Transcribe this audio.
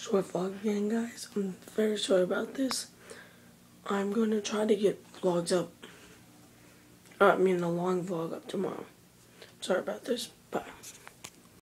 short vlog again, guys. I'm very sorry about this. I'm going to try to get vlogs up. Uh, I mean, a long vlog up tomorrow. Sorry about this. Bye.